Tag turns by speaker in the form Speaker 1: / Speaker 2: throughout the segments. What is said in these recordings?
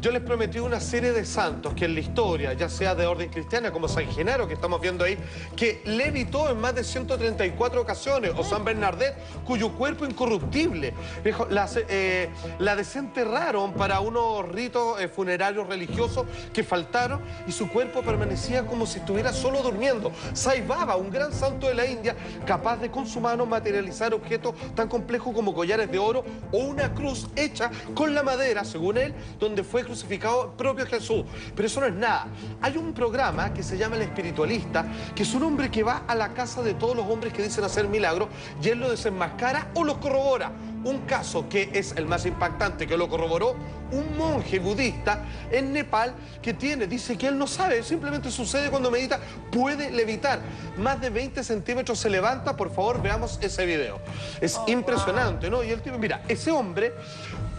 Speaker 1: Yo les prometí una serie de santos que en la historia, ya sea de orden cristiana como San Genaro, que estamos viendo ahí, que levitó en más de 134 ocasiones, o San Bernardet, cuyo cuerpo incorruptible, la, eh, la desenterraron para unos ritos eh, funerarios religiosos que faltaron y su cuerpo permanecía como si estuviera solo durmiendo. Sai Baba, un gran santo de la India, capaz de con su mano materializar objetos tan complejos como collares de oro o una cruz hecha con la madera, según él, donde fue crucificado propio Jesús. Pero eso no es nada. Hay un programa que se llama El Espiritualista, que es un hombre que va a la casa de todos los hombres que dicen hacer milagros y él lo desenmascara o los corrobora. Un caso que es el más impactante, que lo corroboró un monje budista en Nepal que tiene, dice que él no sabe, simplemente sucede cuando medita, puede levitar. Más de 20 centímetros se levanta, por favor veamos ese video. Es
Speaker 2: Oh,
Speaker 1: impresionante, ¿no? Y el tipo, mira, ese hombre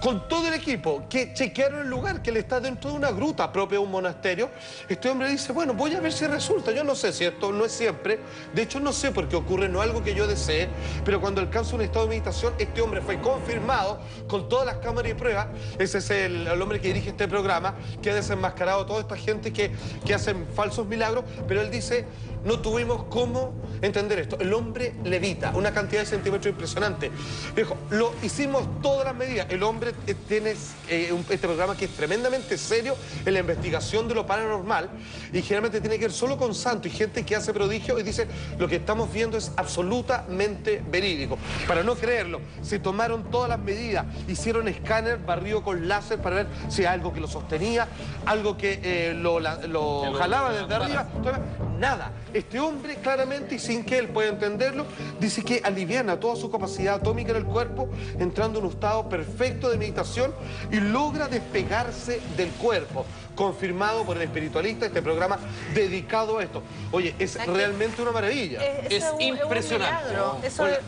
Speaker 1: con todo el equipo que chequearon el lugar, que él está dentro de una gruta propia de un monasterio, este hombre dice, bueno, voy a ver si resulta. Yo no sé si esto no es siempre, de hecho no sé por qué ocurre, no algo que yo desee, pero cuando alcanza un estado de meditación, este hombre fue confirmado con todas las cámaras y pruebas. Ese es el, el hombre que dirige este programa, que ha desenmascarado a toda esta gente que, que hacen falsos milagros, pero él dice, no tuvimos cómo entender esto. El hombre levita, una cantidad de centímetros impresionante. Dijo, lo hicimos todas las medidas. El hombre eh, tiene eh, un- este programa que es tremendamente serio en la investigación de lo paranormal y generalmente tiene que ver solo con santos y gente que hace prodigios y dice, lo que estamos viendo es absolutamente verídico. Para no creerlo, se tomaron todas las medidas, hicieron escáner barrido con láser para ver si hay algo que lo sostenía, algo que eh, lo, la- lo jalaba desde arriba. Entonces, Nada. Este hombre claramente y sin que él pueda entenderlo, dice que aliviana toda su capacidad atómica en el cuerpo, entrando en un estado perfecto de meditación y logra despegarse del cuerpo. Confirmado por el espiritualista, este programa dedicado a esto. Oye, es realmente una maravilla.
Speaker 2: Es,
Speaker 3: Es
Speaker 2: eso un-
Speaker 3: impresionante.
Speaker 2: un milagro. Eso
Speaker 1: Oye,
Speaker 2: es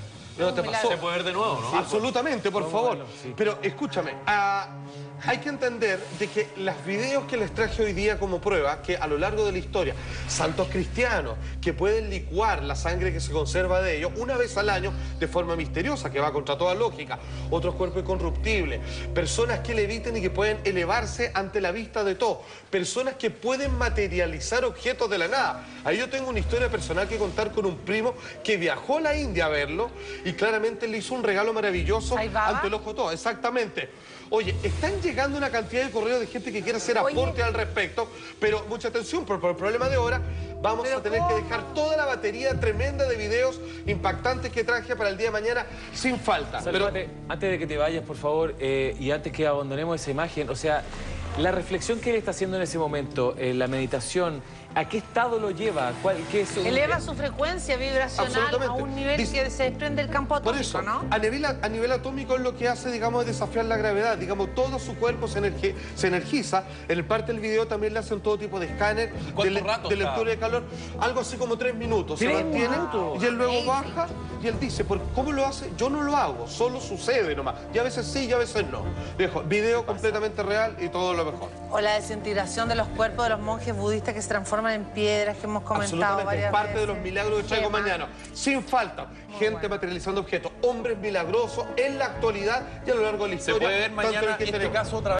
Speaker 1: no te pasó.
Speaker 3: Se puede ver de nuevo, ¿no?
Speaker 1: Absolutamente, por favor. Pero escúchame, ah, hay que entender de que los videos que les traje hoy día como prueba, que a lo largo de la historia, santos cristianos que pueden licuar la sangre que se conserva de ellos una vez al año de forma misteriosa, que va contra toda lógica, otros cuerpos incorruptibles, personas que leviten y que pueden elevarse ante la vista de todos, personas que pueden materializar objetos de la nada. Ahí yo tengo una historia personal que contar con un primo que viajó a la India a verlo y claramente le hizo un regalo maravilloso ante el ojo de todos. Exactamente. Oye, están llegando una cantidad de correos de gente que quiere hacer
Speaker 2: Oye.
Speaker 1: aporte al respecto, pero mucha atención, por, por el problema de hora, vamos
Speaker 2: ¿Pero
Speaker 1: a tener
Speaker 2: cómo?
Speaker 1: que dejar toda la batería tremenda de videos impactantes que traje para el día de mañana sin falta. Pero
Speaker 4: antes de que te vayas, por favor, eh, y antes que abandonemos esa imagen, o sea, la reflexión que él está haciendo en ese momento, eh, la meditación, ¿a qué estado lo lleva? ¿Cuál, qué es un-
Speaker 2: Eleva su frecuencia vibracional a un nivel
Speaker 1: Dice-
Speaker 2: que se desprende del campo
Speaker 1: Por
Speaker 2: atómico,
Speaker 1: eso,
Speaker 2: ¿no?
Speaker 1: a, nivel, a nivel atómico es lo que hace, digamos, desafiar la gravedad. Digamos, todo su cuerpo se, energi- se energiza. En el parte del video también le hacen todo tipo de escáner, de,
Speaker 3: ¿Cuánto
Speaker 1: le-
Speaker 3: rato
Speaker 1: de
Speaker 3: está?
Speaker 1: lectura de calor. Algo así como tres minutos. Se
Speaker 4: ¿Tres
Speaker 1: mantiene
Speaker 4: minutos?
Speaker 1: y él luego
Speaker 2: Amazing.
Speaker 1: baja y él dice, ¿por ¿cómo lo hace? Yo no lo hago, solo sucede nomás. Y a veces sí y a veces no. Viejo, video completamente real y todo lo mejor.
Speaker 2: O la desintegración de los cuerpos de los monjes budistas que se transforman en piedras que hemos comentado
Speaker 1: Absolutamente,
Speaker 2: varias
Speaker 1: es parte de los milagros que traigo
Speaker 2: Qué
Speaker 1: mañana. Sin falta, gente
Speaker 2: bueno.
Speaker 1: materializando objetos, hombres milagrosos en la actualidad y a lo largo de la
Speaker 3: Se
Speaker 1: historia.
Speaker 3: puede ver
Speaker 1: tanto en
Speaker 3: este caso otra vez.